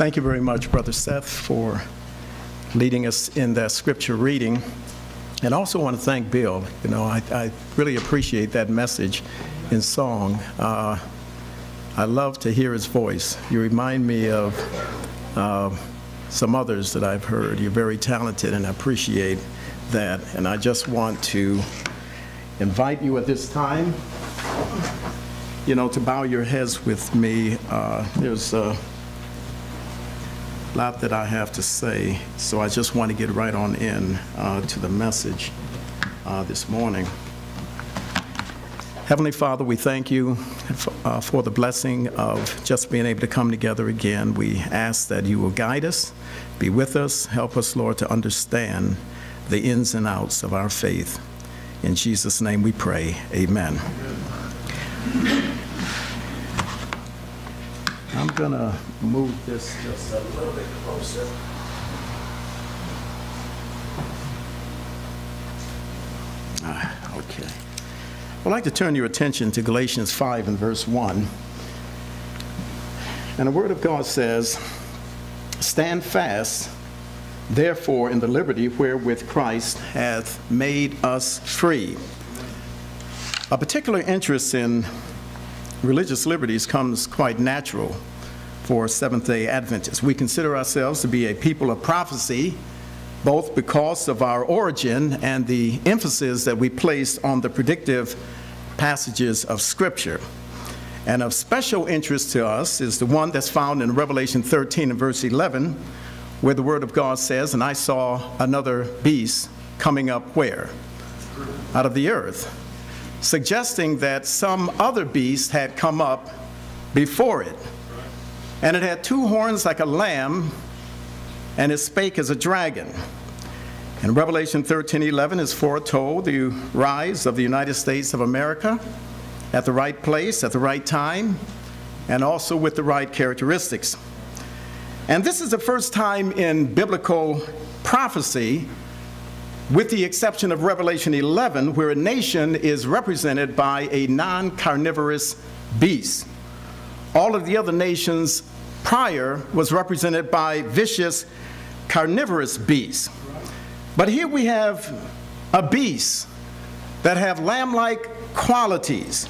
Thank you very much, Brother Seth, for leading us in that scripture reading. And also want to thank Bill. You know, I, I really appreciate that message in song. Uh, I love to hear his voice. You remind me of uh, some others that I've heard. You're very talented, and I appreciate that. And I just want to invite you at this time, you know, to bow your heads with me. Uh, there's a lot that I have to say, so I just want to get right on in uh, to the message uh, this morning. Heavenly Father, we thank you uh, for the blessing of just being able to come together again. We ask that you will guide us, be with us, help us, Lord, to understand the ins and outs of our faith. In Jesus' name we pray. Amen. I'm going to move this just a little bit closer. Ah, okay. I'd like to turn your attention to Galatians 5 and verse 1. And the Word of God says, Stand fast, therefore, in the liberty wherewith Christ hath made us free. A particular interest in religious liberties comes quite natural for Seventh day Adventists. We consider ourselves to be a people of prophecy both because of our origin and the emphasis that we place on the predictive passages of Scripture. And of special interest to us is the one that's found in Revelation 13 and verse 11, where the Word of God says, And I saw another beast coming up where? Out of the earth, suggesting that some other beast had come up before it. And it had two horns like a lamb and it spake as a dragon. In Revelation 13 11 is foretold the rise of the United States of America at the right place, at the right time, and also with the right characteristics. And this is the first time in biblical prophecy, with the exception of Revelation 11, where a nation is represented by a non carnivorous beast. All of the other nations prior was represented by vicious carnivorous beasts. But here we have a beast that have lamb-like qualities.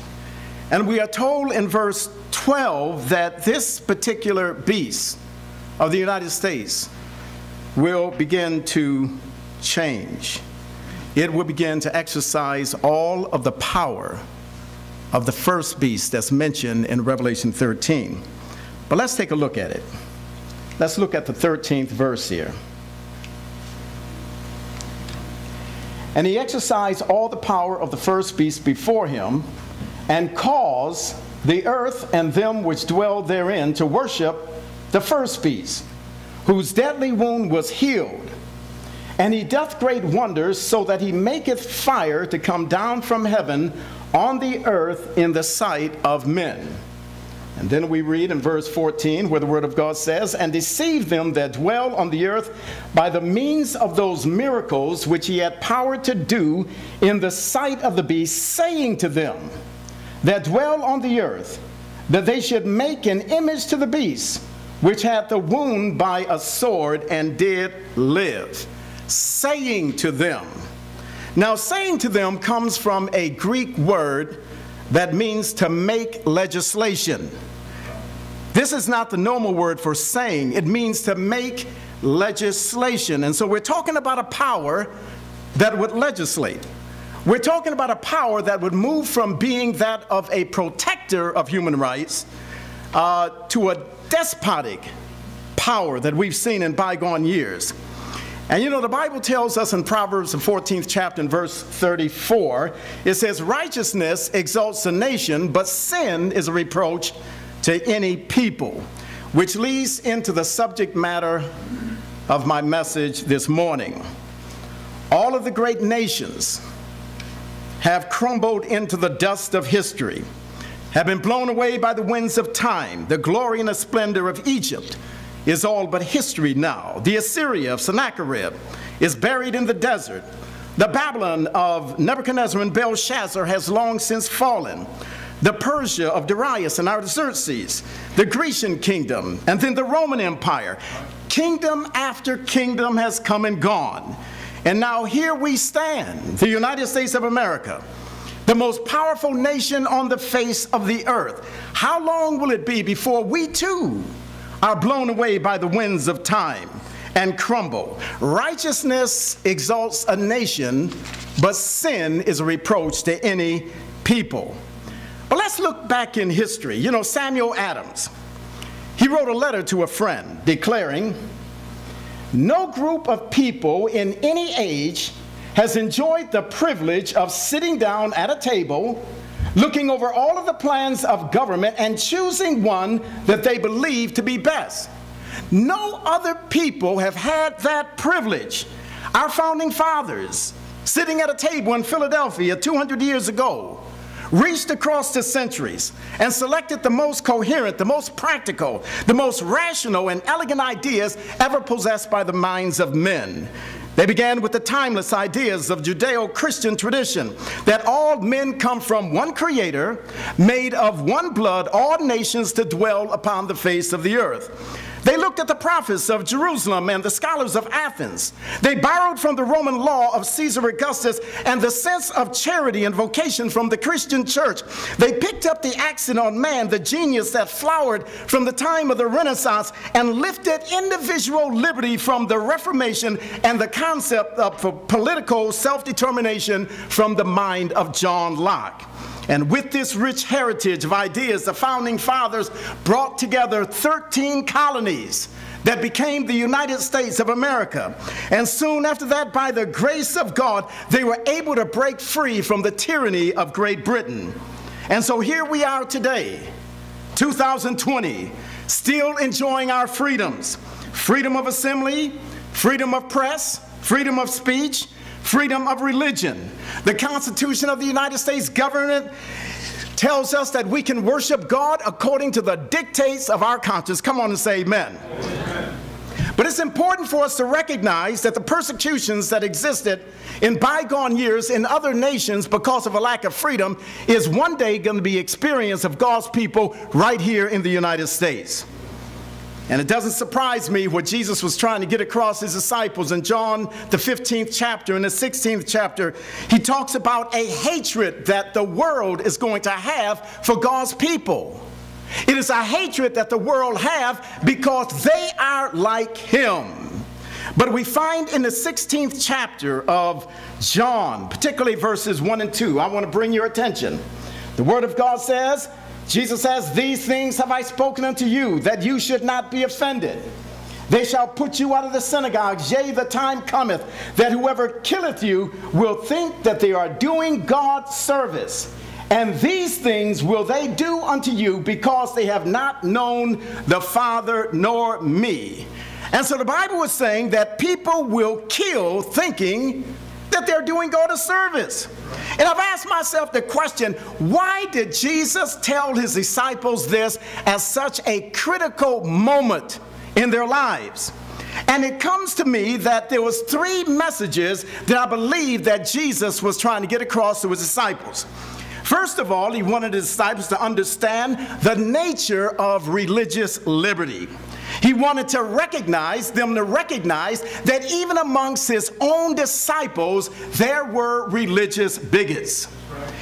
And we are told in verse 12 that this particular beast of the United States will begin to change. It will begin to exercise all of the power of the first beast that's mentioned in Revelation 13. But let's take a look at it. Let's look at the 13th verse here. And he exercised all the power of the first beast before him, and caused the earth and them which dwell therein to worship the first beast, whose deadly wound was healed. And he doth great wonders, so that he maketh fire to come down from heaven on the earth in the sight of men and then we read in verse 14 where the Word of God says, And deceive them that dwell on the earth by the means of those miracles which he had power to do in the sight of the beast, saying to them that dwell on the earth, that they should make an image to the beast, which had the wound by a sword and did live. Saying to them. Now, saying to them comes from a Greek word that means to make legislation. This is not the normal word for saying, it means to make legislation. And so we're talking about a power that would legislate. We're talking about a power that would move from being that of a protector of human rights uh, to a despotic power that we've seen in bygone years. And you know, the Bible tells us in Proverbs, the 14th chapter, and verse 34, it says, Righteousness exalts a nation, but sin is a reproach to any people, which leads into the subject matter of my message this morning. All of the great nations have crumbled into the dust of history, have been blown away by the winds of time. The glory and the splendor of Egypt is all but history now. The Assyria of Sennacherib is buried in the desert. The Babylon of Nebuchadnezzar and Belshazzar has long since fallen. the Persia of Darius and Artaxerxes, the Grecian kingdom, and then the Roman Empire. Kingdom after kingdom has come and gone. And now here we stand, the United States of America, the most powerful nation on the face of the earth. How long will it be before we too are blown away by the winds of time and crumble? Righteousness exalts a nation, but sin is a reproach to any people. But let's look back in history. You know, Samuel Adams, he wrote a letter to a friend declaring, No group of people in any age has enjoyed the privilege of sitting down at a table, looking over all of the plans of government and choosing one that they believe to be best. No other people have had that privilege. Our founding fathers, sitting at a table in Philadelphia 200 years ago, reached across the centuries and selected the most coherent, the most practical, the most rational and elegant ideas ever possessed by the minds of men. They began with the timeless ideas of Judeo Christian tradition that all men come from one creator, made of one blood, all nations to dwell upon the face of the earth. They looked at the prophets of Jerusalem and the scholars of Athens. They borrowed from the Roman law of Caesar Augustus and the sense of charity and vocation from the Christian church. They picked up the accent on man, the genius that flowered from the time of the Renaissance, and lifted individual liberty from the Reformation and the concept of political self determination from the mind of John Locke. And with this rich heritage of ideas, the founding fathers brought together 13 colonies that became the United States of America. And soon after that, by the grace of God, they were able to break free from the tyranny of Great Britain. And so here we are today, 2020, still enjoying our freedoms freedom of assembly, freedom of press, freedom of speech, freedom of religion. The Constitution of the United States government tells us that we can worship God according to the dictates of our conscience. Come on and say amen. amen. But it's important for us to recognize that the persecutions that existed in bygone years in other nations because of a lack of freedom is one day going to be experienced of God's people right here in the United States. And it doesn't surprise me what Jesus was trying to get across his disciples in John, the 15th chapter, in the 16th chapter. He talks about a hatred that the world is going to have for God's people. It is a hatred that the world have because they are like him. But we find in the 16th chapter of John, particularly verses 1 and 2, I want to bring your attention. The Word of God says, Jesus says, These things have I spoken unto you, that you should not be offended. They shall put you out of the synagogues. Yea, the time cometh that whoever killeth you will think that they are doing God's service. And these things will they do unto you because they have not known the Father nor me. And so the Bible is saying that people will kill thinking that they're doing God a service. And I've asked myself the question why did Jesus tell his disciples this at such a critical moment in their lives? And it comes to me that there was three messages that I believe that Jesus was trying to get across to his disciples. First of all, he wanted his disciples to understand the nature of religious liberty. He wanted to recognize them to recognize that even amongst his own disciples, there were religious bigots.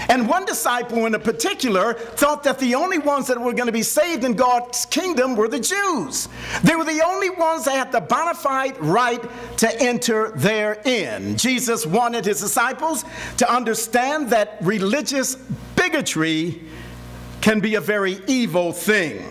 And one disciple in particular thought that the only ones that were going to be saved in God's kingdom were the Jews. They were the only ones that had the bona fide right to enter therein. Jesus wanted his disciples to understand that religious bigotry can be a very evil thing.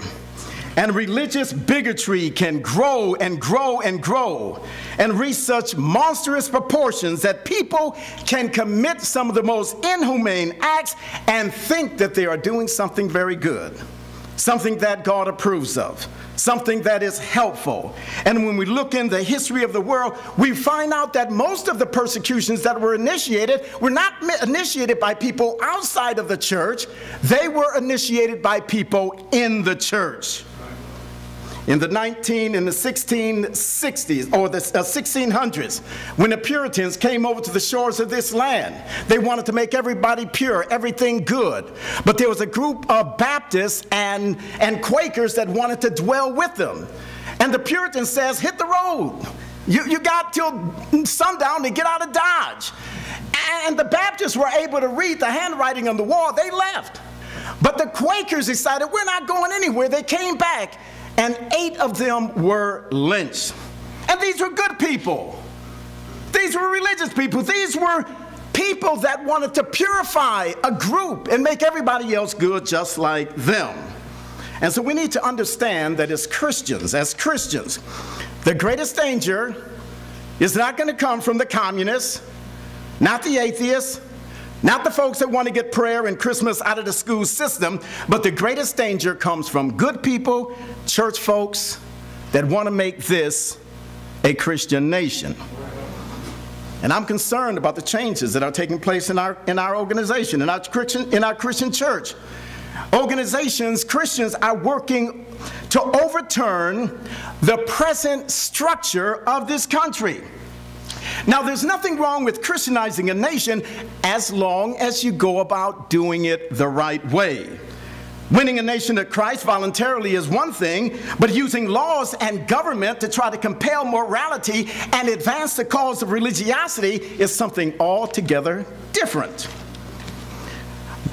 And religious bigotry can grow and grow and grow and reach such monstrous proportions that people can commit some of the most inhumane acts and think that they are doing something very good, something that God approves of, something that is helpful. And when we look in the history of the world, we find out that most of the persecutions that were initiated were not initiated by people outside of the church, they were initiated by people in the church. In the 19 in the 1660s or the uh, 1600s when the Puritans came over to the shores of this land. They wanted to make everybody pure, everything good. But there was a group of Baptists and, and Quakers that wanted to dwell with them. And the Puritan says, hit the road. You, you got till sundown to get out of Dodge. And the Baptists were able to read the handwriting on the wall. They left. But the Quakers decided, we're not going anywhere. They came back and eight of them were lynched. And these were good people. These were religious people. These were people that wanted to purify a group and make everybody else good just like them. And so we need to understand that as Christians, as Christians, the greatest danger is not going to come from the communists, not the atheists, not the folks that want to get prayer and Christmas out of the school system, but the greatest danger comes from good people, church folks that want to make this a Christian nation. And I'm concerned about the changes that are taking place in our, in our organization, in our, Christian, in our Christian church. Organizations, Christians are working to overturn the present structure of this country. Now, there's nothing wrong with Christianizing a nation as long as you go about doing it the right way. Winning a nation to Christ voluntarily is one thing, but using laws and government to try to compel morality and advance the cause of religiosity is something altogether different.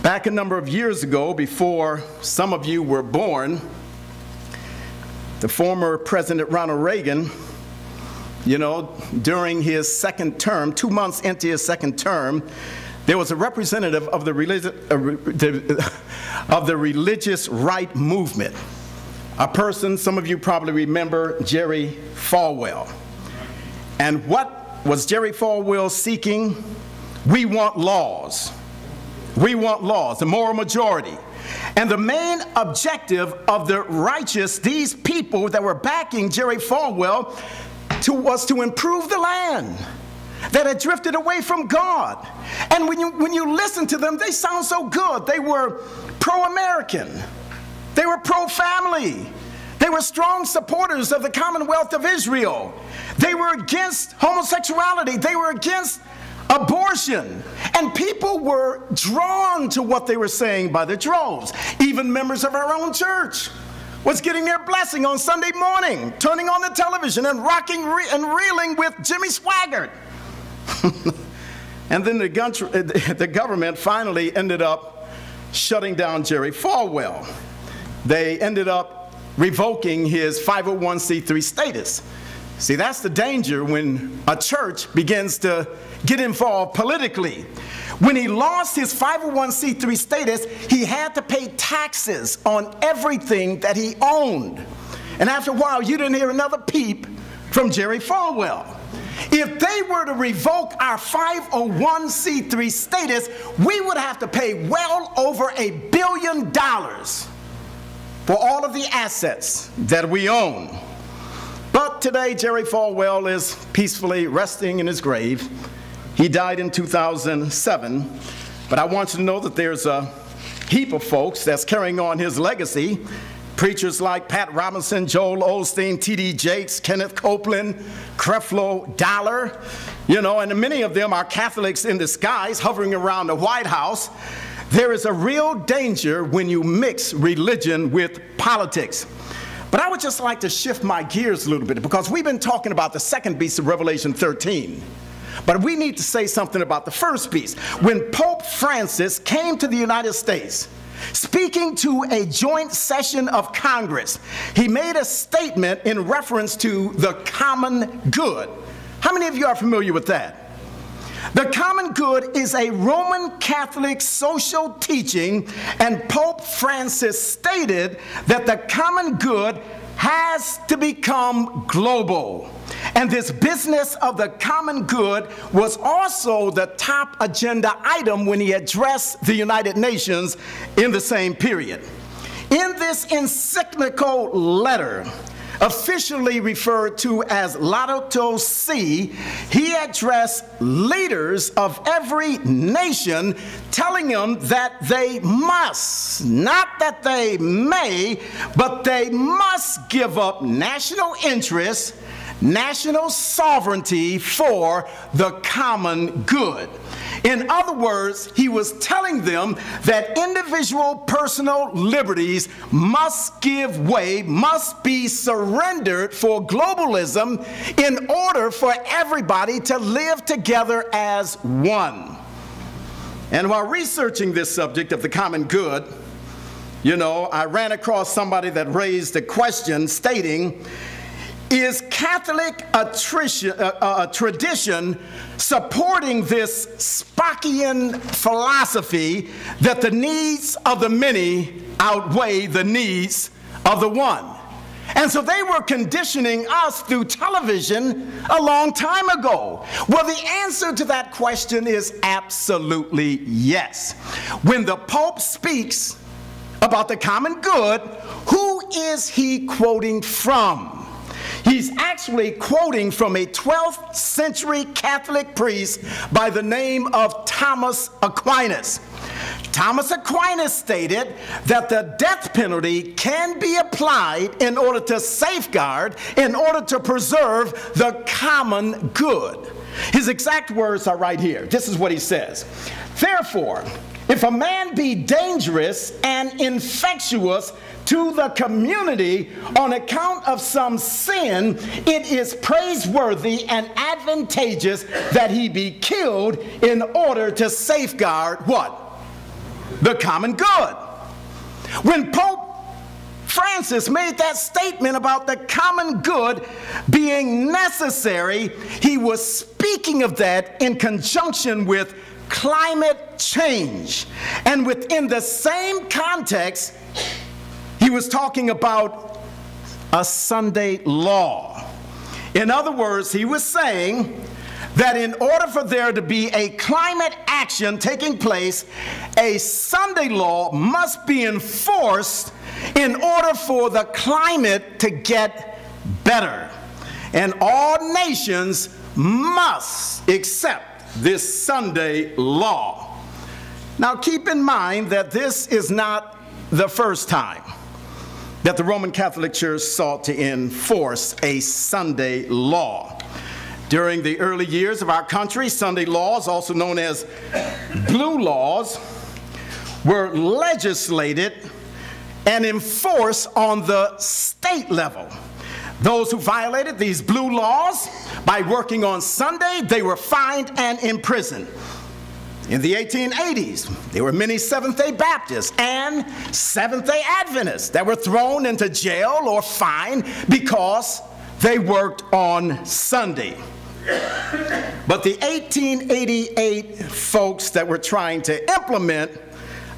Back a number of years ago, before some of you were born, the former President Ronald Reagan you know, during his second term, two months into his second term, there was a representative of the, uh, of the religious right movement. A person, some of you probably remember Jerry Falwell. And what was Jerry Falwell seeking? We want laws. We want laws, the moral majority. And the main objective of the righteous, these people that were backing Jerry Falwell, to, was to improve the land that had drifted away from God. And when you, when you listen to them, they sound so good. They were pro American, they were pro family, they were strong supporters of the Commonwealth of Israel, they were against homosexuality, they were against abortion. And people were drawn to what they were saying by the droves, even members of our own church was getting their blessing on Sunday morning, turning on the television and rocking re and reeling with Jimmy Swaggart. and then the, uh, the government finally ended up shutting down Jerry Falwell. They ended up revoking his 501c3 status. See, that's the danger when a church begins to get involved politically. When he lost his 501c3 status, he had to pay taxes on everything that he owned. And after a while, you didn't hear another peep from Jerry Falwell. If they were to revoke our 501c3 status, we would have to pay well over a billion dollars for all of the assets that we own. Today, Jerry Falwell is peacefully resting in his grave he died in 2007, but I want you to know that there's a heap of folks that's carrying on his legacy. Preachers like Pat Robertson, Joel Osteen, T.D. Jakes, Kenneth Copeland, Creflo Dollar, you know, and many of them are Catholics in disguise hovering around the White House. There is a real danger when you mix religion with politics. But I would just like to shift my gears a little bit because we've been talking about the second beast of Revelation 13. But we need to say something about the first beast. When Pope Francis came to the United States, speaking to a joint session of Congress, he made a statement in reference to the common good. How many of you are familiar with that? The common good is a Roman Catholic social teaching, and Pope Francis stated that the common good has to become global. And this business of the common good was also the top agenda item when he addressed the United Nations in the same period. In this encyclical letter, officially referred to as Laudato he addressed leaders of every nation, telling them that they must, not that they may, but they must give up national interests national sovereignty for the common good. In other words, he was telling them that individual personal liberties must give way, must be surrendered for globalism in order for everybody to live together as one. And while researching this subject of the common good, you know, I ran across somebody that raised a question stating, is Catholic a, a, a tradition supporting this Spockian philosophy that the needs of the many outweigh the needs of the one. And so they were conditioning us through television a long time ago. Well, the answer to that question is absolutely yes. When the Pope speaks about the common good, who is he quoting from? He's actually quoting from a 12th century Catholic priest by the name of Thomas Aquinas. Thomas Aquinas stated that the death penalty can be applied in order to safeguard, in order to preserve the common good. His exact words are right here. This is what he says. Therefore, if a man be dangerous and infectious to the community on account of some sin, it is praiseworthy and advantageous that he be killed in order to safeguard what? The common good. When Pope Francis made that statement about the common good being necessary, he was speaking of that in conjunction with climate change. And within the same context, he was talking about a Sunday law. In other words, he was saying that in order for there to be a climate action taking place, a Sunday law must be enforced in order for the climate to get better. And all nations must accept this Sunday law. Now, keep in mind that this is not the first time that the Roman Catholic Church sought to enforce a Sunday law. During the early years of our country, Sunday laws, also known as blue laws, were legislated and enforced on the state level. Those who violated these blue laws by working on Sunday, they were fined and imprisoned. In the 1880s, there were many Seventh day Baptists and Seventh day Adventists that were thrown into jail or fined because they worked on Sunday. But the 1888 folks that were trying to implement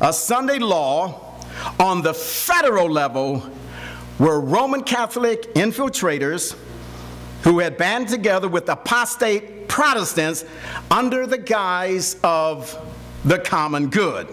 a Sunday law on the federal level were Roman Catholic infiltrators who had banded together with apostate Protestants under the guise of the common good.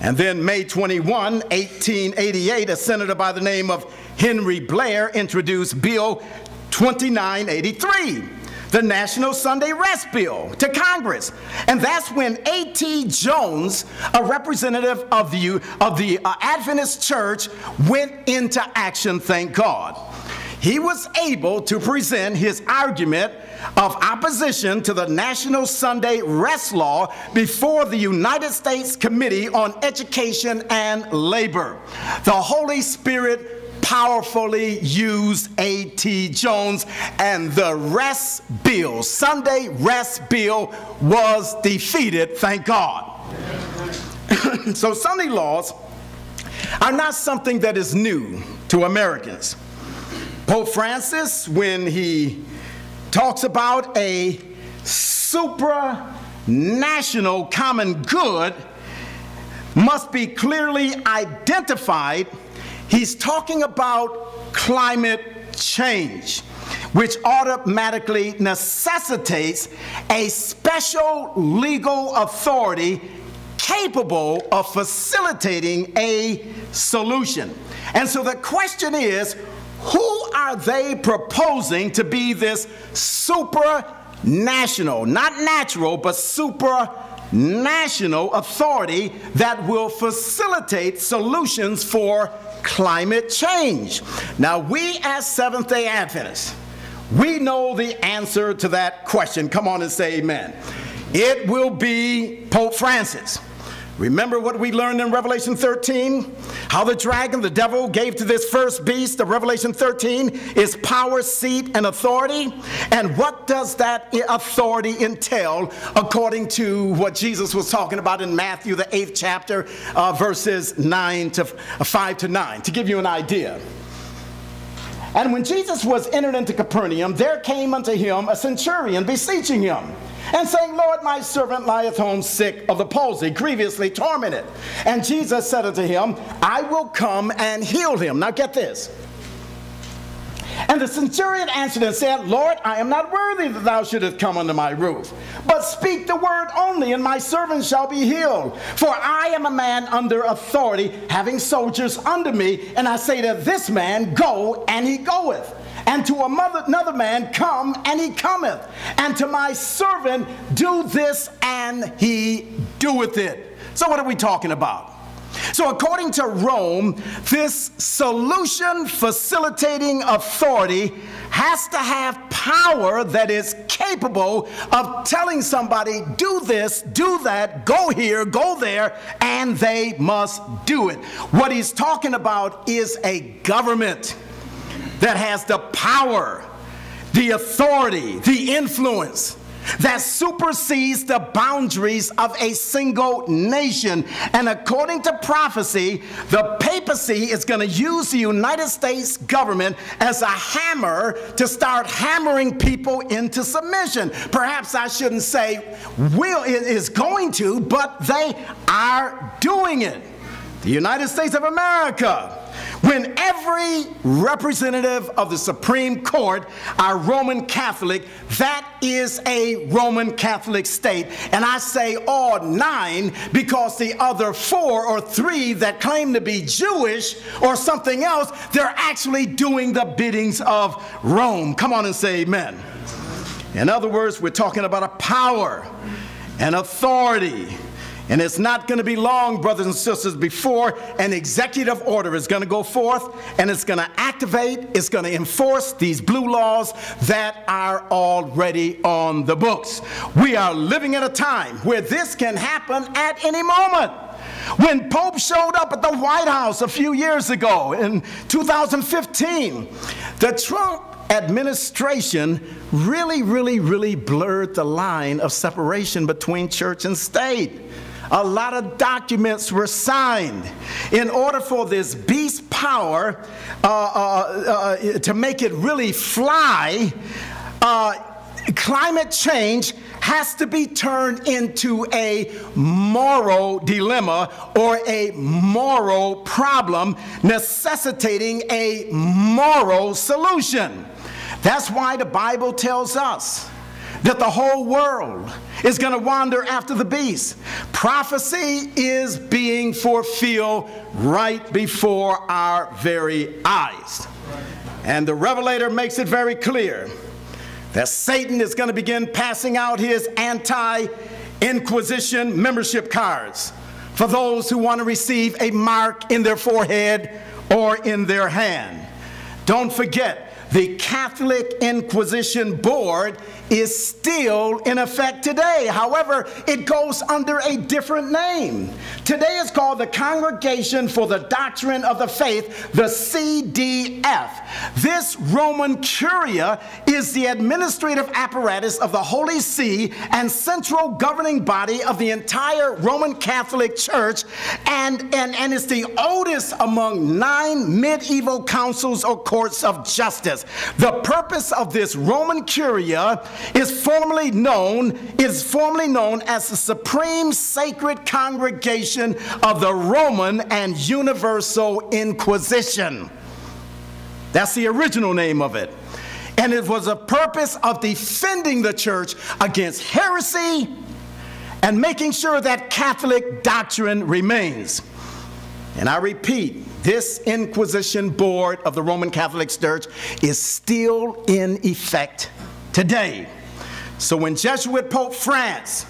And then May 21, 1888, a senator by the name of Henry Blair introduced Bill 2983, the National Sunday Rest Bill, to Congress. And that's when A.T. Jones, a representative of the, of the uh, Adventist Church, went into action, thank God. He was able to present his argument of opposition to the National Sunday Rest Law before the United States Committee on Education and Labor. The Holy Spirit powerfully used A.T. Jones, and the rest bill, Sunday rest bill, was defeated, thank God. so, Sunday laws are not something that is new to Americans. Pope Francis, when he talks about a supranational common good must be clearly identified. He's talking about climate change, which automatically necessitates a special legal authority capable of facilitating a solution. And so the question is who are they proposing to be this supranational, not natural, but supranational authority that will facilitate solutions for climate change? Now, we as Seventh day Adventists, we know the answer to that question. Come on and say amen. It will be Pope Francis. Remember what we learned in Revelation 13? How the dragon, the devil, gave to this first beast of Revelation 13 is power, seat, and authority. And what does that authority entail according to what Jesus was talking about in Matthew, the eighth chapter, uh, verses 9 to uh, 5 to 9, to give you an idea. And when Jesus was entered into Capernaum, there came unto him a centurion beseeching him and saying, Lord, my servant lieth home sick of the palsy, grievously tormented. And Jesus said unto him, I will come and heal him. Now get this. And the centurion answered and said, Lord, I am not worthy that thou shouldest come under my roof, but speak the word only, and my servant shall be healed. For I am a man under authority, having soldiers under me, and I say to this man, Go, and he goeth. And to another man, Come, and he cometh. And to my servant, Do this, and he doeth it. So, what are we talking about? So, according to Rome, this solution facilitating authority has to have power that is capable of telling somebody, do this, do that, go here, go there, and they must do it. What he's talking about is a government that has the power, the authority, the influence that supersedes the boundaries of a single nation. And according to prophecy, the papacy is going to use the United States government as a hammer to start hammering people into submission. Perhaps I shouldn't say will is going to, but they are doing it. The United States of America when every representative of the Supreme Court are Roman Catholic, that is a Roman Catholic state. And I say all nine because the other four or three that claim to be Jewish or something else, they're actually doing the biddings of Rome. Come on and say amen. In other words, we're talking about a power and authority and it's not going to be long, brothers and sisters, before an executive order is going to go forth and it's going to activate, it's going to enforce these blue laws that are already on the books. We are living in a time where this can happen at any moment. When Pope showed up at the White House a few years ago in 2015, the Trump administration really, really, really blurred the line of separation between church and state a lot of documents were signed in order for this beast power uh, uh, uh, to make it really fly. Uh, climate change has to be turned into a moral dilemma or a moral problem necessitating a moral solution. That's why the Bible tells us that the whole world is going to wander after the beast. Prophecy is being fulfilled right before our very eyes. And the Revelator makes it very clear that Satan is going to begin passing out his anti Inquisition membership cards for those who want to receive a mark in their forehead or in their hand. Don't forget, the Catholic Inquisition Board is still in effect today. However, it goes under a different name. Today it's called the Congregation for the Doctrine of the Faith, the CDF. This Roman Curia is the administrative apparatus of the Holy See and central governing body of the entire Roman Catholic Church, and, and, and it's the oldest among nine medieval councils or courts of justice. The purpose of this Roman Curia is formally known is formally known as the Supreme Sacred Congregation of the Roman and Universal Inquisition. That's the original name of it. And it was a purpose of defending the church against heresy and making sure that Catholic doctrine remains. And I repeat, this Inquisition Board of the Roman Catholic Church is still in effect today. So when Jesuit Pope Francis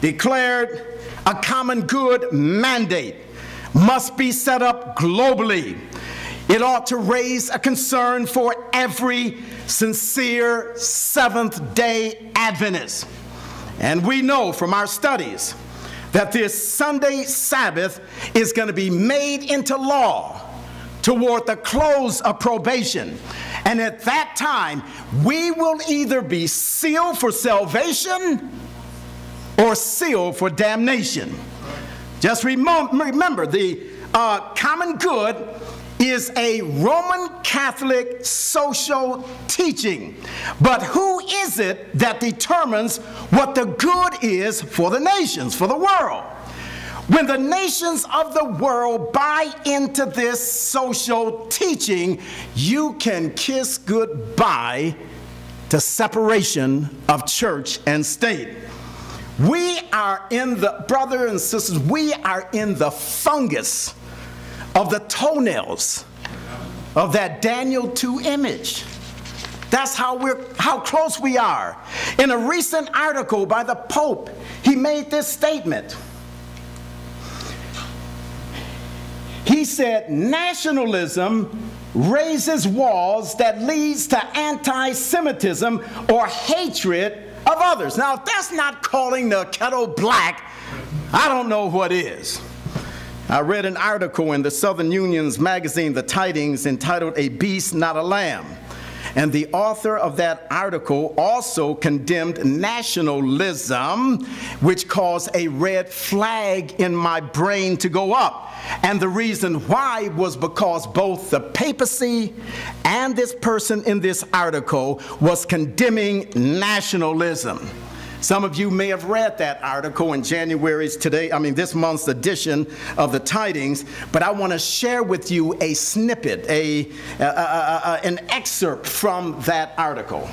declared a common good mandate must be set up globally, it ought to raise a concern for every sincere Seventh day Adventist. And we know from our studies that this Sunday Sabbath is going to be made into law toward the close of probation. And at that time, we will either be sealed for salvation or sealed for damnation. Just remember the uh, common good is a Roman Catholic social teaching. But who is it that determines what the good is for the nations, for the world? When the nations of the world buy into this social teaching, you can kiss goodbye to separation of church and state. We are in the, brothers and sisters, we are in the fungus of the toenails of that Daniel 2 image. That's how we're how close we are. In a recent article by the Pope, he made this statement. He said nationalism raises walls that leads to anti-Semitism or hatred of others. Now, if that's not calling the kettle black, I don't know what is. I read an article in the Southern Union's magazine, The Tidings, entitled A Beast, Not a Lamb. And the author of that article also condemned nationalism, which caused a red flag in my brain to go up. And the reason why was because both the papacy and this person in this article was condemning nationalism. Some of you may have read that article in January's today, I mean this month's edition of the Tidings, but I want to share with you a snippet, a, a, a, an excerpt from that article.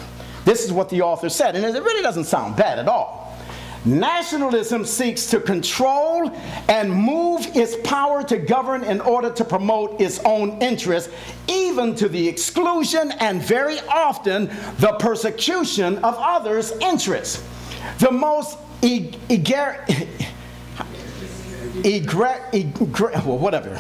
This is what the author said, and it really doesn't sound bad at all. Nationalism seeks to control and move its power to govern in order to promote its own interests, even to the exclusion and very often the persecution of others' interests. The most egre, egre, egre, well, whatever,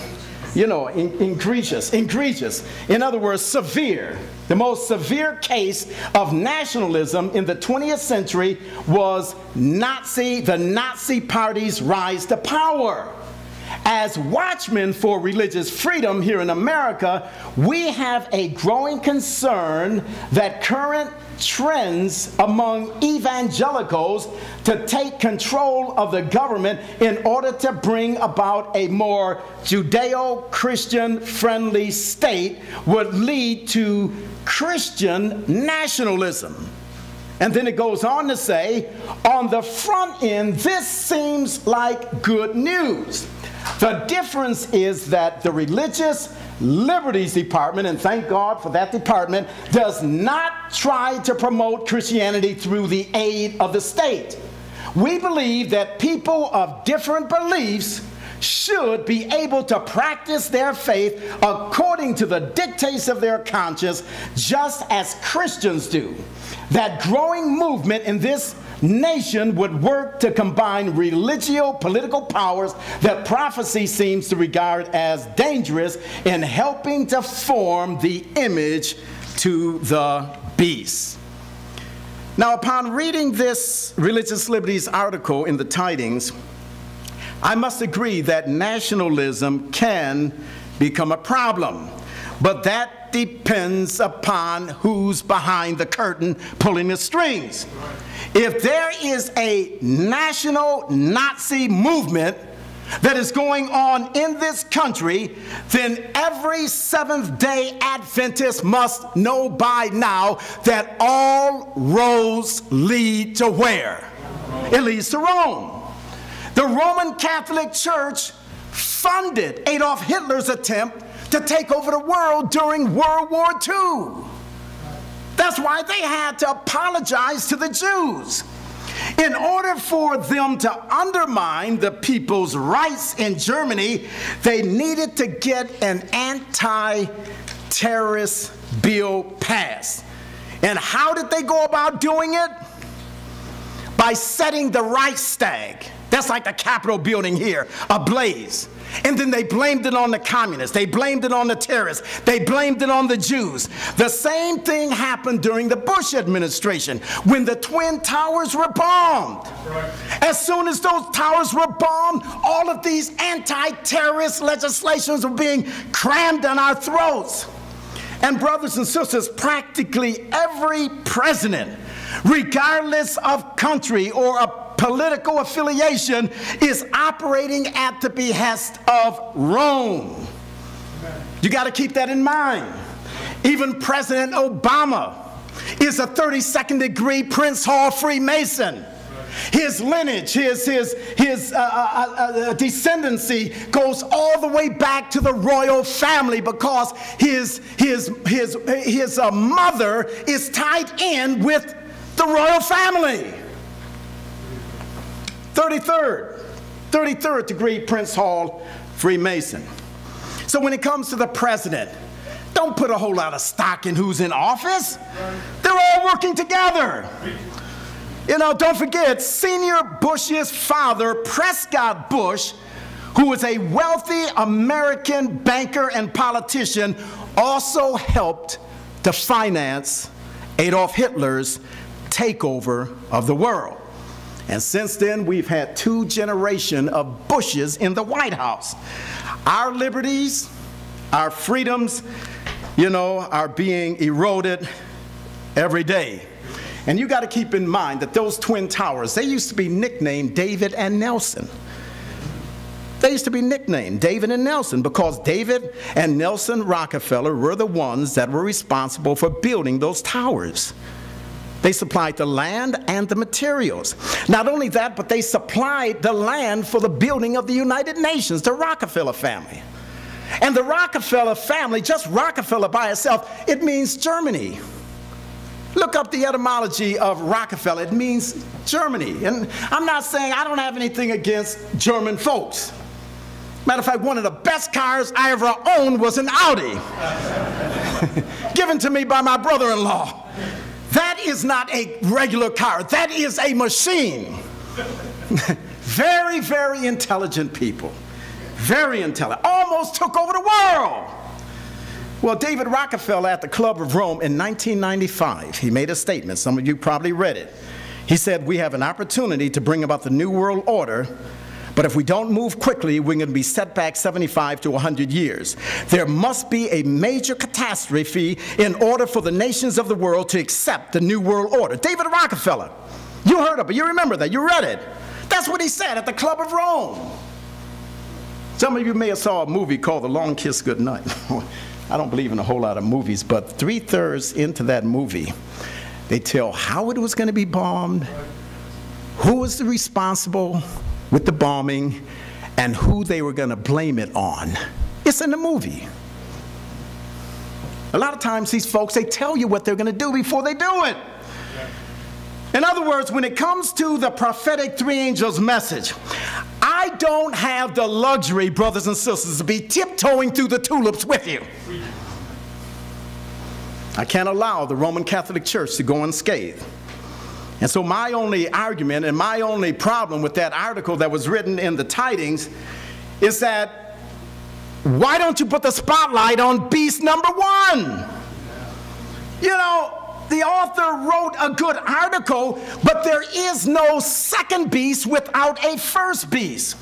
you know, egregious, egregious. In other words, severe. The most severe case of nationalism in the 20th century was Nazi, the Nazi party's rise to power. As watchmen for religious freedom here in America, we have a growing concern that current trends among evangelicals to take control of the government in order to bring about a more Judeo Christian friendly state would lead to Christian nationalism. And then it goes on to say, on the front end, this seems like good news. The difference is that the religious Liberties Department, and thank God for that department, does not try to promote Christianity through the aid of the state. We believe that people of different beliefs should be able to practice their faith according to the dictates of their conscience, just as Christians do. That growing movement in this nation would work to combine religio political powers that prophecy seems to regard as dangerous in helping to form the image to the beast. Now, upon reading this Religious Liberties article in the Tidings, I must agree that nationalism can become a problem, but that depends upon who's behind the curtain pulling the strings. If there is a national Nazi movement that is going on in this country, then every Seventh day Adventist must know by now that all roads lead to where? It leads to Rome. The Roman Catholic Church funded Adolf Hitler's attempt to take over the world during World War II. That's why they had to apologize to the Jews. In order for them to undermine the people's rights in Germany, they needed to get an anti terrorist bill passed. And how did they go about doing it? By setting the Reichstag, that's like the Capitol building here, ablaze. And then they blamed it on the communists. They blamed it on the terrorists. They blamed it on the Jews. The same thing happened during the Bush administration when the Twin Towers were bombed. As soon as those towers were bombed, all of these anti terrorist legislations were being crammed down our throats. And, brothers and sisters, practically every president, regardless of country or a political affiliation is operating at the behest of Rome. You got to keep that in mind. Even President Obama is a 32nd degree Prince Hall Freemason. His lineage, his, his, his uh, uh, uh, uh, descendancy goes all the way back to the royal family because his, his, his, his uh, mother is tied in with the royal family. 33rd, 33rd degree Prince Hall Freemason. So when it comes to the president, don't put a whole lot of stock in who's in office. They're all working together. You know, don't forget, Senior Bush's father, Prescott Bush, who was a wealthy American banker and politician, also helped to finance Adolf Hitler's takeover of the world. And since then, we've had two generations of Bushes in the White House. Our liberties, our freedoms, you know, are being eroded every day. And you got to keep in mind that those twin towers, they used to be nicknamed David and Nelson. They used to be nicknamed David and Nelson because David and Nelson Rockefeller were the ones that were responsible for building those towers. They supplied the land and the materials. Not only that, but they supplied the land for the building of the United Nations, the Rockefeller family. And the Rockefeller family, just Rockefeller by itself, it means Germany. Look up the etymology of Rockefeller. It means Germany. And I'm not saying I don't have anything against German folks. Matter of fact, one of the best cars I ever owned was an Audi, given to me by my brother in law. That is not a regular car, that is a machine. very, very intelligent people. Very intelligent. Almost took over the world. Well, David Rockefeller at the Club of Rome in 1995, he made a statement. Some of you probably read it. He said, We have an opportunity to bring about the New World Order but if we don't move quickly, we're going to be set back 75 to 100 years. There must be a major catastrophe in order for the nations of the world to accept the New World Order. David Rockefeller, you heard of it, you remember that, you read it. That's what he said at the Club of Rome. Some of you may have saw a movie called The Long Kiss Goodnight. I don't believe in a whole lot of movies, but three thirds into that movie, they tell how it was going to be bombed, who was the responsible, with the bombing and who they were going to blame it on. It's in the movie. A lot of times these folks, they tell you what they're going to do before they do it. In other words, when it comes to the prophetic three angels message, I don't have the luxury, brothers and sisters, to be tiptoeing through the tulips with you. I can't allow the Roman Catholic Church to go unscathed. And so, my only argument and my only problem with that article that was written in the tidings is that why don't you put the spotlight on beast number one? You know, the author wrote a good article, but there is no second beast without a first beast.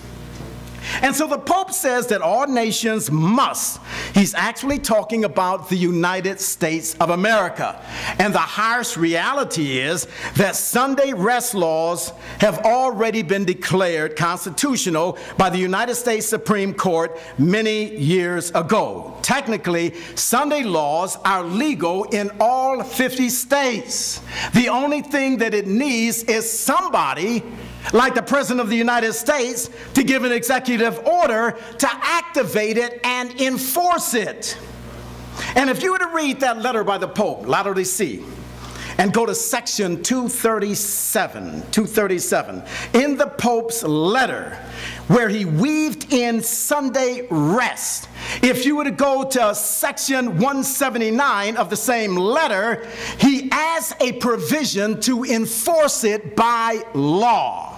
And so the Pope says that all nations must. He's actually talking about the United States of America. And the harsh reality is that Sunday rest laws have already been declared constitutional by the United States Supreme Court many years ago. Technically, Sunday laws are legal in all 50 states. The only thing that it needs is somebody like the President of the United States, to give an executive order to activate it and enforce it. And if you were to read that letter by the Pope, Si, and go to section 237, 237, in the Pope's letter, where he weaved in Sunday rest. If you were to go to section 179 of the same letter, he adds a provision to enforce it by law.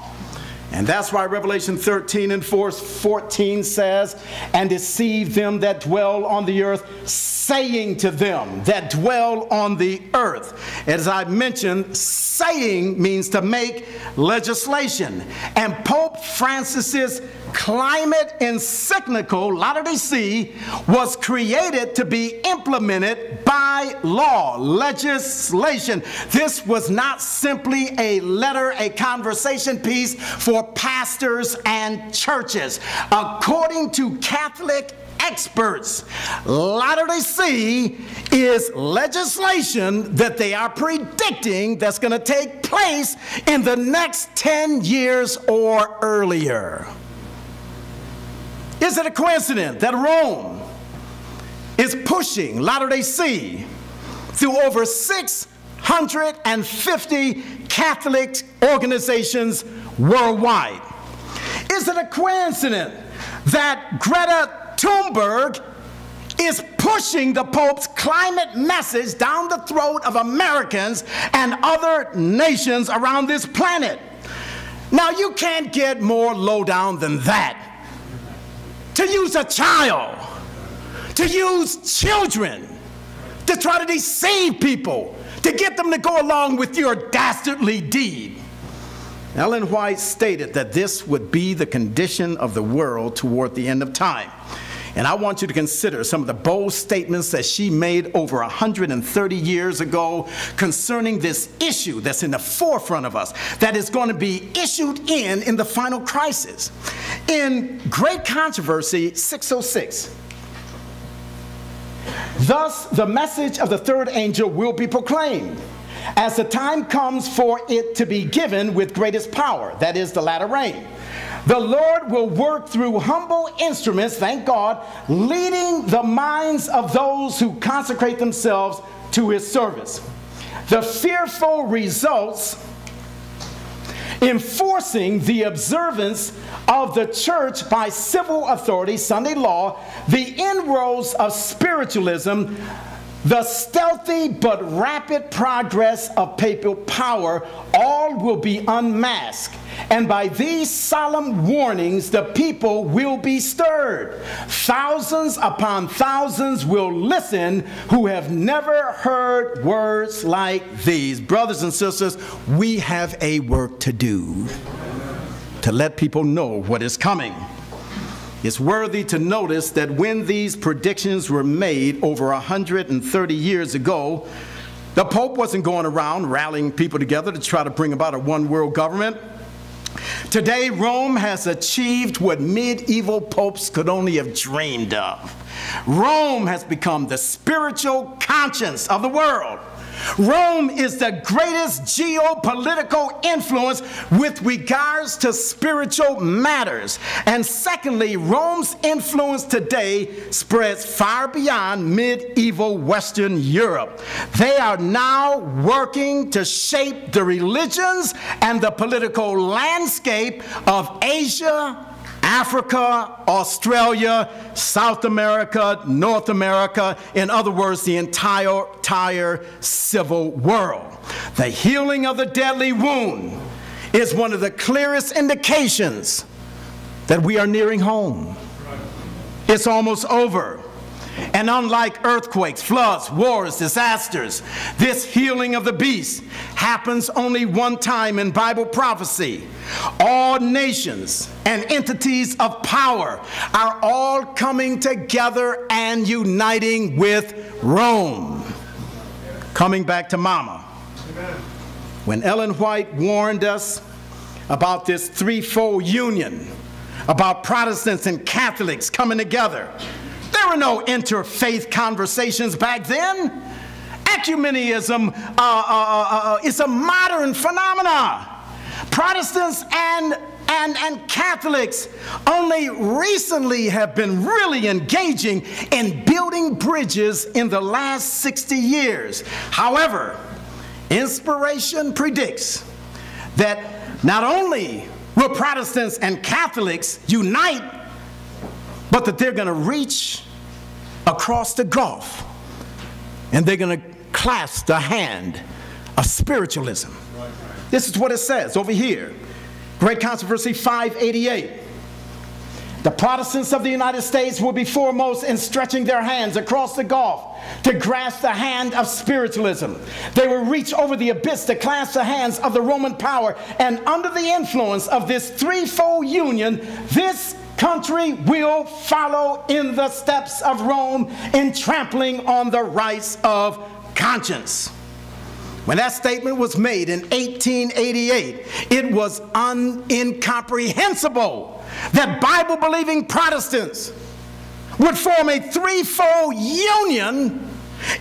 And that's why Revelation 13 and 14 says, And deceive them that dwell on the earth, saying to them that dwell on the earth. As I mentioned, saying means to make legislation. And Pope Francis's climate encyclical, Laudato Si, was created to be implemented by law, legislation. This was not simply a letter, a conversation piece for pastors and churches. According to Catholic experts. Laudato Si is legislation that they are predicting that's going to take place in the next 10 years or earlier. Is it a coincidence that Rome is pushing Laudato Si through over 650 Catholic organizations worldwide? Is it a coincidence that Greta Thunberg is pushing the Pope's climate message down the throat of Americans and other nations around this planet? Now, you can't get more low down than that to use a child, to use children, to try to deceive people, to get them to go along with your dastardly deed. Ellen White stated that this would be the condition of the world toward the end of time. And I want you to consider some of the bold statements that she made over 130 years ago concerning this issue that's in the forefront of us, that is going to be issued in in the final crisis. In Great Controversy 606, Thus, the message of the third angel will be proclaimed as the time comes for it to be given with greatest power, that is, the latter rain. The Lord will work through humble instruments, thank God, leading the minds of those who consecrate themselves to his service. The fearful results enforcing the observance of the church by civil authority, Sunday law, the inroads of spiritualism, the stealthy but rapid progress of papal power, all will be unmasked. And by these solemn warnings, the people will be stirred. Thousands upon thousands will listen who have never heard words like these. Brothers and sisters, we have a work to do to let people know what is coming. It's worthy to notice that when these predictions were made over 130 years ago, the Pope wasn't going around rallying people together to try to bring about a one world government. Today, Rome has achieved what medieval popes could only have dreamed of. Rome has become the spiritual conscience of the world. Rome is the greatest geopolitical influence with regards to spiritual matters. And secondly, Rome's influence today spreads far beyond medieval Western Europe. They are now working to shape the religions and the political landscape of Asia, Africa, Australia, South America, North America, in other words, the entire, entire civil world. The healing of the deadly wound is one of the clearest indications that we are nearing home. It's almost over. And unlike earthquakes, floods, wars, disasters, this healing of the beast happens only one time in Bible prophecy. All nations and entities of power are all coming together and uniting with Rome. Coming back to Mama. When Ellen White warned us about this threefold union, about Protestants and Catholics coming together, were no interfaith conversations back then. Ecumenism uh, uh, uh, uh, is a modern phenomenon. Protestants and and, and Catholics only recently have been really engaging in building bridges in the last 60 years. However, inspiration predicts that not only will Protestants and Catholics unite, but that they're going to reach across the gulf and they're going to clasp the hand of spiritualism. This is what it says over here. Great Controversy 588. The Protestants of the United States will be foremost in stretching their hands across the gulf to grasp the hand of spiritualism. They will reach over the abyss to clasp the hands of the Roman power, and under the influence of this threefold union, this country will follow in the steps of Rome in trampling on the rights of conscience. When that statement was made in 1888, it was un- incomprehensible that Bible believing Protestants would form a threefold union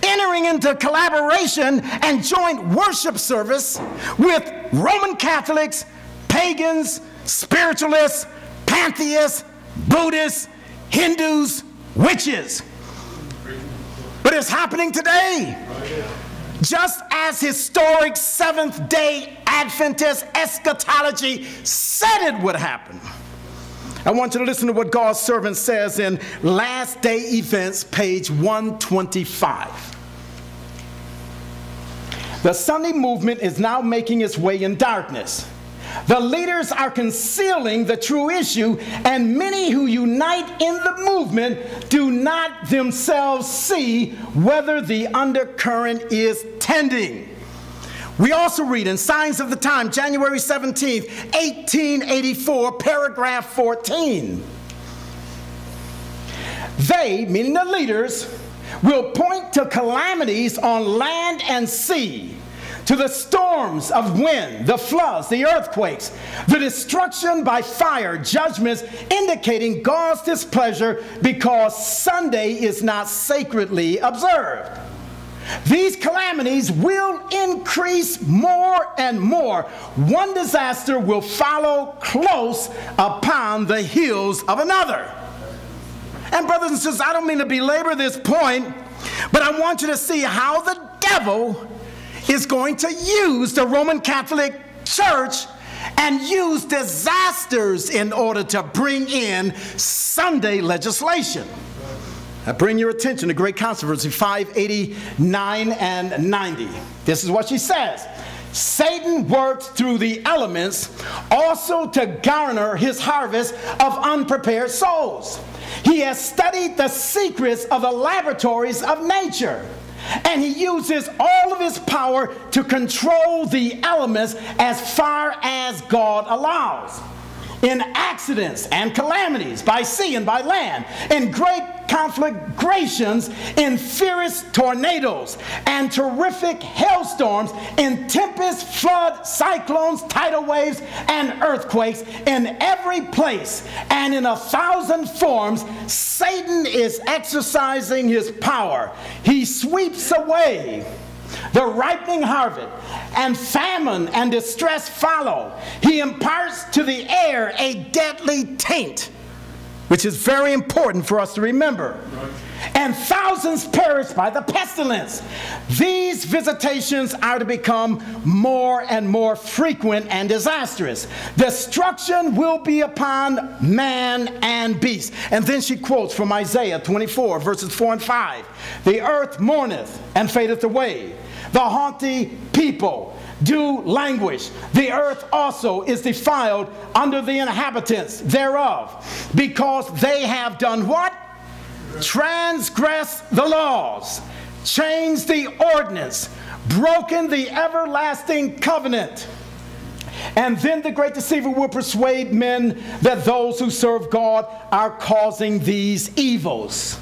entering into collaboration and joint worship service with Roman Catholics, pagans, spiritualists, pantheists, Buddhists, Hindus, witches. But it's happening today. Just as historic Seventh day Adventist eschatology said it would happen. I want you to listen to what God's servant says in Last Day Events, page 125. The Sunday movement is now making its way in darkness. The leaders are concealing the true issue, and many who unite in the movement do not themselves see whether the undercurrent is tending. We also read in Signs of the Time, January 17, 1884, paragraph 14. They, meaning the leaders, will point to calamities on land and sea, to the storms of wind, the floods, the earthquakes, the destruction by fire, judgments indicating God's displeasure because Sunday is not sacredly observed. These calamities will increase more and more. One disaster will follow close upon the heels of another. And, brothers and sisters, I don't mean to belabor this point, but I want you to see how the devil is going to use the Roman Catholic Church and use disasters in order to bring in Sunday legislation. I bring your attention to Great Controversy 589 and 90. This is what she says. Satan worked through the elements also to garner his harvest of unprepared souls. He has studied the secrets of the laboratories of nature. And he uses all of his power to control the elements as far as God allows in accidents and calamities by sea and by land, in great conflagrations, in fierce tornadoes and terrific hailstorms, in tempest, flood, cyclones, tidal waves, and earthquakes, in every place and in a thousand forms, Satan is exercising his power. He sweeps away the ripening harvest, and famine and distress follow. He imparts to the air a deadly taint, which is very important for us to remember. And thousands perish by the pestilence. These visitations are to become more and more frequent and disastrous. Destruction will be upon man and beast. And then she quotes from Isaiah 24, verses 4 and 5 The earth mourneth and fadeth away the haughty people do languish. The earth also is defiled under the inhabitants thereof, because they have done what? Transgressed the laws, changed the ordinance, broken the everlasting covenant. And then the great deceiver will persuade men that those who serve God are causing these evils.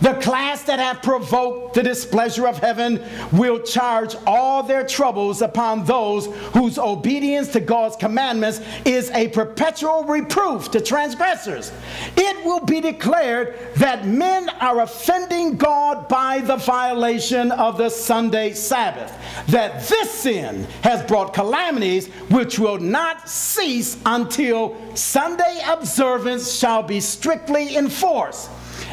The class that have provoked the displeasure of heaven will charge all their troubles upon those whose obedience to God's commandments is a perpetual reproof to transgressors. It will be declared that men are offending God by the violation of the Sunday Sabbath, that this sin has brought calamities which will not cease until Sunday observance shall be strictly enforced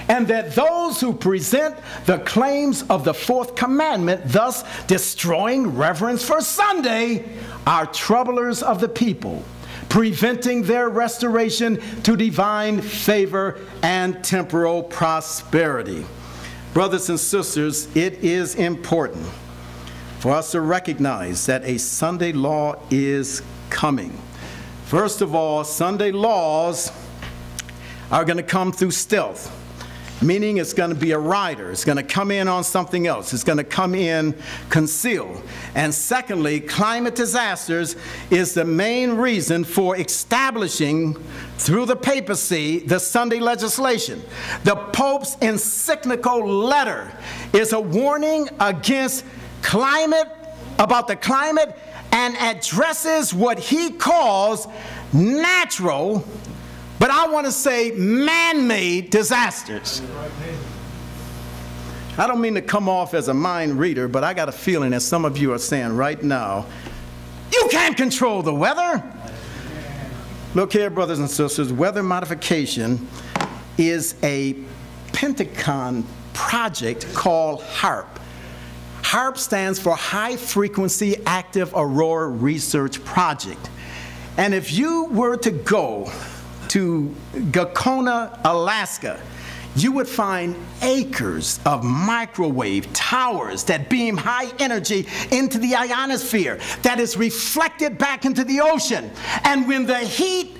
and that those who present the claims of the fourth commandment, thus destroying reverence for Sunday, are troublers of the people, preventing their restoration to divine favor and temporal prosperity. Brothers and sisters, it is important for us to recognize that a Sunday law is coming. First of all, Sunday laws are going to come through stealth meaning it's going to be a rider. It's going to come in on something else. It's going to come in concealed. And secondly, climate disasters is the main reason for establishing through the papacy the Sunday legislation. The Pope's encyclical letter is a warning against climate, about the climate, and addresses what he calls natural but I want to say man made disasters. I don't mean to come off as a mind reader, but I got a feeling that some of you are saying right now, you can't control the weather. Look here, brothers and sisters, weather modification is a Pentagon project called HAARP. HAARP stands for High Frequency Active Aurora Research Project. And if you were to go to Gakona, Alaska, you would find acres of microwave towers that beam high energy into the ionosphere that is reflected back into the ocean. And when the heat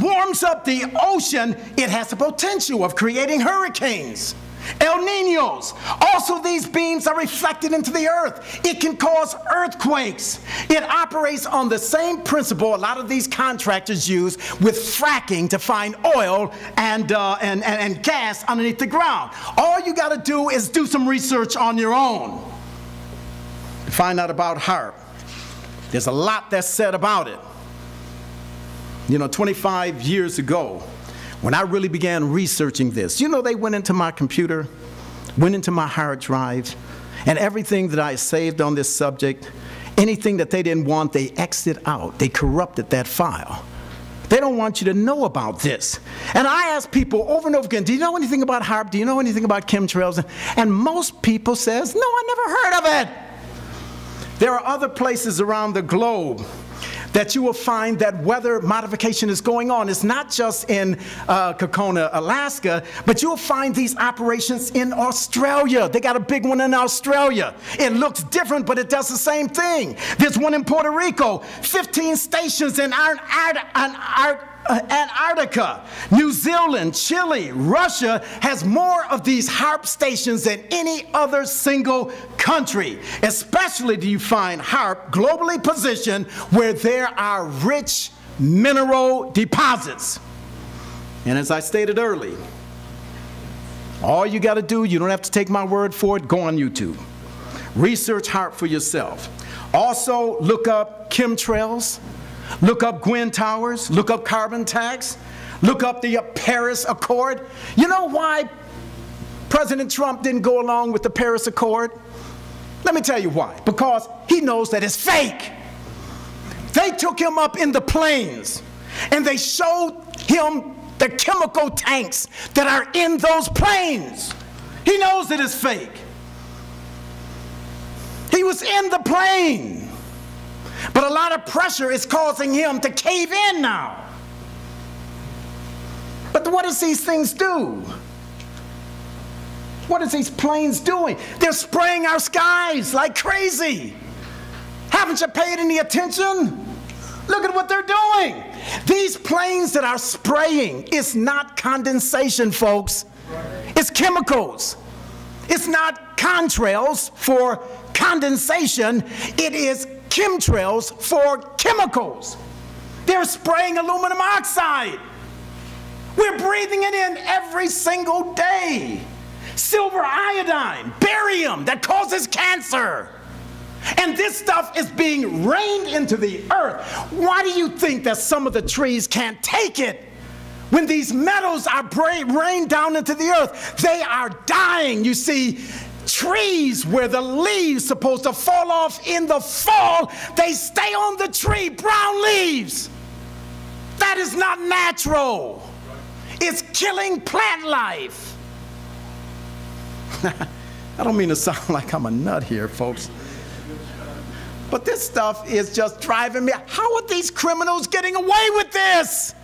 warms up the ocean, it has the potential of creating hurricanes. El Ninos. Also, these beams are reflected into the earth. It can cause earthquakes. It operates on the same principle a lot of these contractors use with fracking to find oil and, uh, and, and, and gas underneath the ground. All you got to do is do some research on your own to find out about HAARP. There's a lot that's said about it. You know, 25 years ago, when I really began researching this, you know, they went into my computer, went into my hard drive, and everything that I saved on this subject, anything that they didn't want, they exited out. They corrupted that file. They don't want you to know about this. And I ask people over and over again, do you know anything about HAARP? Do you know anything about chemtrails? And most people says, no, I never heard of it. There are other places around the globe that you will find that weather modification is going on. It's not just in uh, Gakona, Alaska, but you'll find these operations in Australia. They got a big one in Australia. It looks different, but it does the same thing. There's one in Puerto Rico, 15 stations in Antarctica. Uh, Antarctica, New Zealand, Chile, Russia has more of these HAARP stations than any other single country. Especially do you find HAARP globally positioned where there are rich mineral deposits. And as I stated earlier, all you got to do, you don't have to take my word for it, go on YouTube. Research HAARP for yourself. Also, look up chemtrails Look up GWEN Towers, look up carbon tax, look up the Paris Accord. You know why President Trump didn't go along with the Paris Accord? Let me tell you why. Because he knows that it's fake. They took him up in the planes and they showed him the chemical tanks that are in those planes. He knows it is fake. He was in the plane. But a lot of pressure is causing him to cave in now. But what does these things do? What is these planes doing? They're spraying our skies like crazy. Haven't you paid any attention? Look at what they're doing. These planes that are spraying, it's not condensation, folks. It's chemicals. It's not contrails for condensation. It is chemtrails for chemicals. They're spraying aluminum oxide. We're breathing it in every single day. Silver iodine, barium that causes cancer. And this stuff is being rained into the earth. Why do you think that some of the trees can't take it? When these metals are rained down into the earth, they are dying. You see, trees where the leaves supposed to fall off in the fall, they stay on the tree, brown leaves. That is not natural. It's killing plant life. I don't mean to sound like I'm a nut here, folks. But this stuff is just driving me. How are these criminals getting away with this?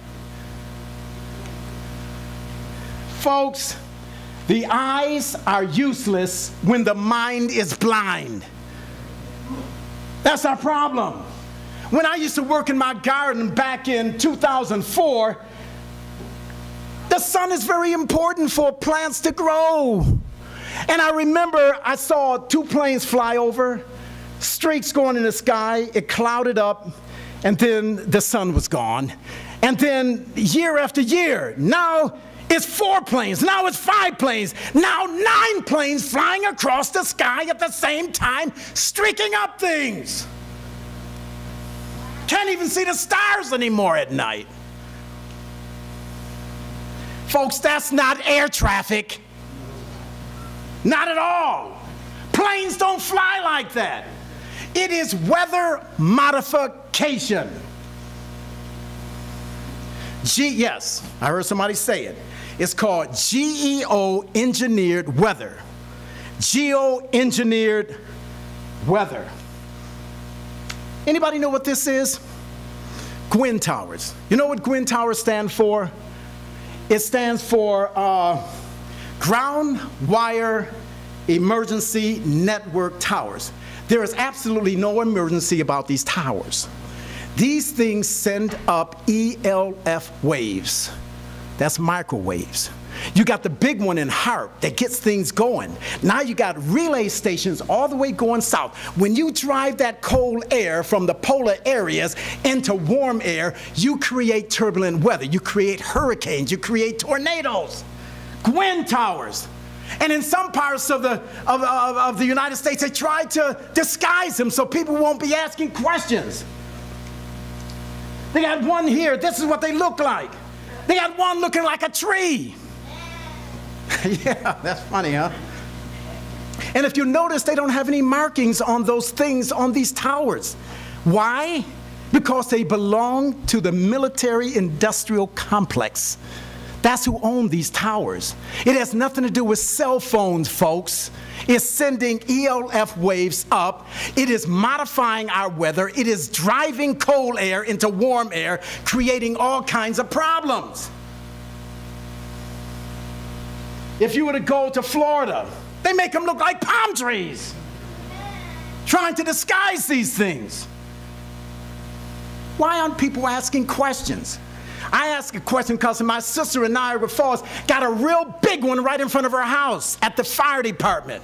Folks, the eyes are useless when the mind is blind. That's our problem. When I used to work in my garden back in 2004, the sun is very important for plants to grow. And I remember I saw two planes fly over, streaks going in the sky, it clouded up, and then the sun was gone. And then year after year, now it's four planes, now it's five planes, now nine planes flying across the sky at the same time, streaking up things. Can't even see the stars anymore at night. Folks, that's not air traffic. Not at all. Planes don't fly like that. It is weather modification. G, yes, I heard somebody say it. It's called GEO engineered weather. Geo engineered weather. Anybody know what this is? GWEN Towers. You know what GWEN Towers stand for? It stands for uh, Ground Wire Emergency Network Towers. There is absolutely no emergency about these towers. These things send up ELF waves. That's microwaves. You got the big one in HAARP that gets things going. Now you got relay stations all the way going south. When you drive that cold air from the polar areas into warm air, you create turbulent weather. You create hurricanes. You create tornadoes. GWEN towers. And in some parts of the, of, of, of the United States, they try to disguise them so people won't be asking questions. They got one here. This is what they look like. They had one looking like a tree. yeah, that's funny, huh? And if you notice, they don't have any markings on those things on these towers. Why? Because they belong to the military industrial complex. That's who owned these towers. It has nothing to do with cell phones, folks. It's sending ELF waves up. It is modifying our weather. It is driving cold air into warm air, creating all kinds of problems. If you were to go to Florida, they make them look like palm trees, trying to disguise these things. Why aren't people asking questions? I ask a question because my sister in Niagara Falls got a real big one right in front of her house at the fire department.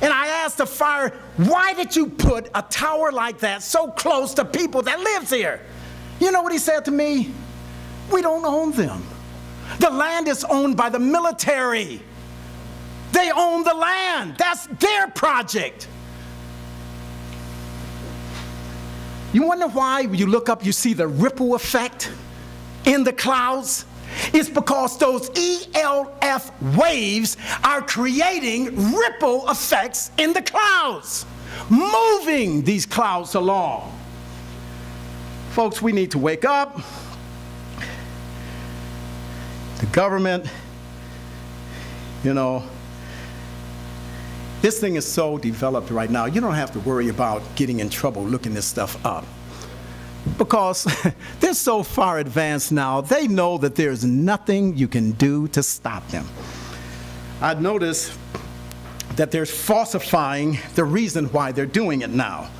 And I asked the fire, why did you put a tower like that so close to people that lives here? You know what he said to me? We don't own them. The land is owned by the military. They own the land. That's their project. You wonder why when you look up, you see the ripple effect in the clouds? It's because those ELF waves are creating ripple effects in the clouds, moving these clouds along. Folks, we need to wake up. The government, you know, this thing is so developed right now, you don't have to worry about getting in trouble looking this stuff up because they're so far advanced now, they know that there's nothing you can do to stop them. I notice that they're falsifying the reason why they're doing it now.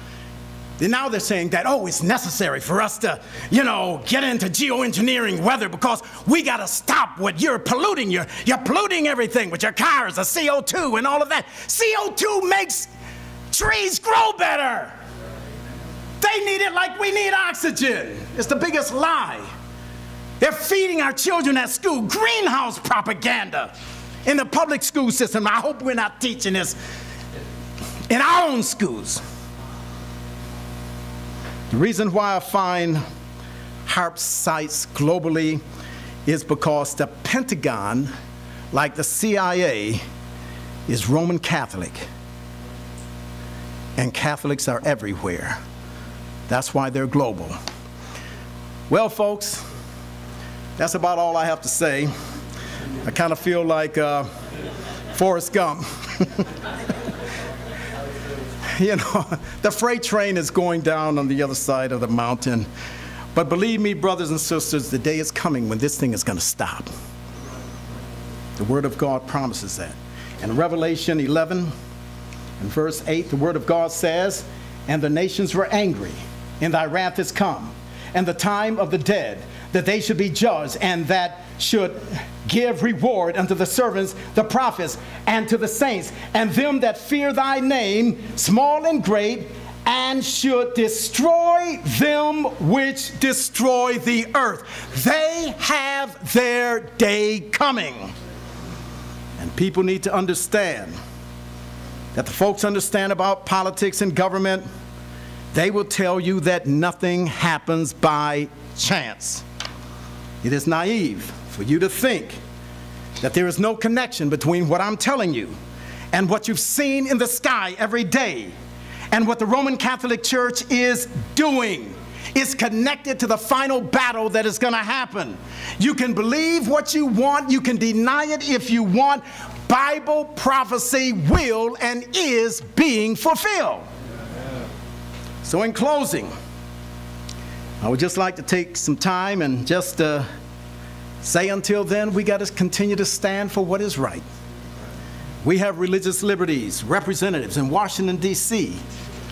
And now they're saying that, oh, it's necessary for us to, you know, get into geoengineering weather because we got to stop what you're polluting. You're, you're polluting everything with your cars, the CO2 and all of that. CO2 makes trees grow better. They need it like we need oxygen. It's the biggest lie. They're feeding our children at school greenhouse propaganda in the public school system. I hope we're not teaching this in our own schools. The reason why I find HAARP sites globally is because the Pentagon, like the CIA, is Roman Catholic. And Catholics are everywhere. That's why they're global. Well, folks, that's about all I have to say. I kind of feel like uh, Forrest Gump. you know, the freight train is going down on the other side of the mountain. But believe me, brothers and sisters, the day is coming when this thing is going to stop. The Word of God promises that. In Revelation 11 in verse 8, the Word of God says, And the nations were angry, and thy wrath is come, and the time of the dead, that they should be judged, and that should give reward unto the servants, the prophets, and to the saints, and them that fear thy name, small and great, and should destroy them which destroy the earth. They have their day coming. And people need to understand that the folks understand about politics and government, they will tell you that nothing happens by chance. It is naive for you to think that there is no connection between what I'm telling you and what you've seen in the sky every day and what the Roman Catholic Church is doing is connected to the final battle that is going to happen. You can believe what you want, you can deny it if you want. Bible prophecy will and is being fulfilled. So, in closing, I would just like to take some time and just uh, say until then, we got to continue to stand for what is right. We have religious liberties representatives in Washington, D.C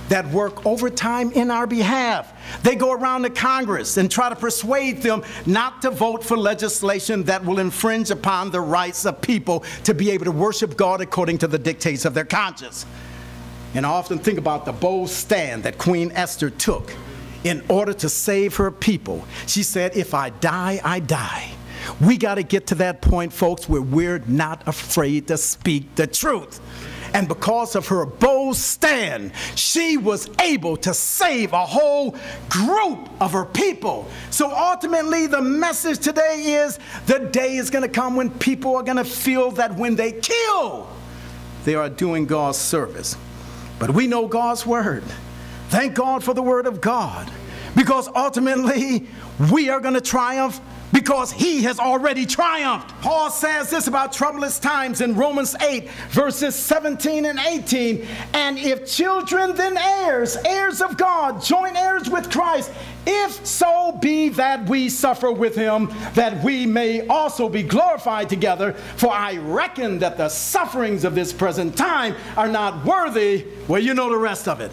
that work overtime in our behalf. They go around to Congress and try to persuade them not to vote for legislation that will infringe upon the rights of people to be able to worship God according to the dictates of their conscience. And I often think about the bold stand that Queen Esther took in order to save her people. She said, If I die, I die. We got to get to that point, folks, where we're not afraid to speak the truth. And because of her bold stand, she was able to save a whole group of her people. So ultimately, the message today is the day is going to come when people are going to feel that when they kill, they are doing God's service. But we know God's word. Thank God for the word of God. Because ultimately, we are going to triumph because he has already triumphed. Paul says this about troublous times in Romans 8, verses 17 and 18. And if children, then heirs, heirs of God, joint heirs with Christ, if so be that we suffer with him, that we may also be glorified together. For I reckon that the sufferings of this present time are not worthy. Well, you know the rest of it.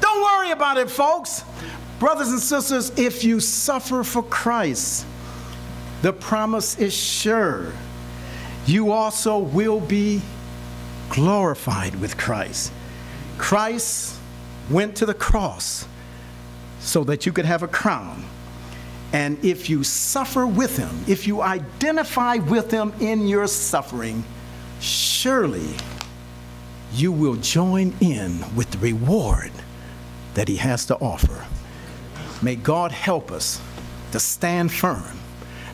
Don't worry about it, folks. Brothers and sisters, if you suffer for Christ, the promise is sure. You also will be glorified with Christ. Christ went to the cross so that you could have a crown. And if you suffer with him, if you identify with him in your suffering, surely you will join in with the reward that he has to offer. May God help us to stand firm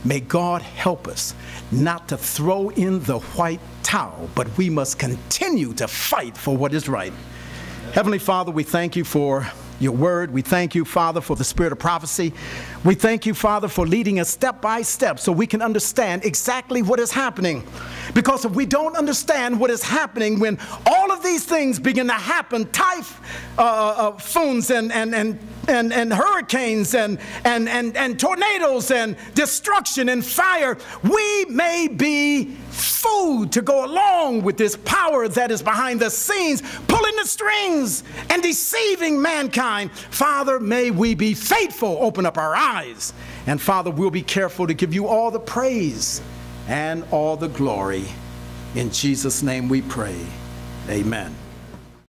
May God help us not to throw in the white towel, but we must continue to fight for what is right. Heavenly Father, we thank you for your word. We thank you, Father, for the spirit of prophecy. We thank you, Father, for leading us step by step so we can understand exactly what is happening. Because if we don't understand what is happening when all of these things begin to happen, typhoons uh, uh and, and, and and, and hurricanes and, and, and, and tornadoes and destruction and fire, we may be food to go along with this power that is behind the scenes, pulling the strings and deceiving mankind. Father, may we be faithful, open up our eyes. And Father, we'll be careful to give you all the praise and all the glory. In Jesus' name we pray. Amen.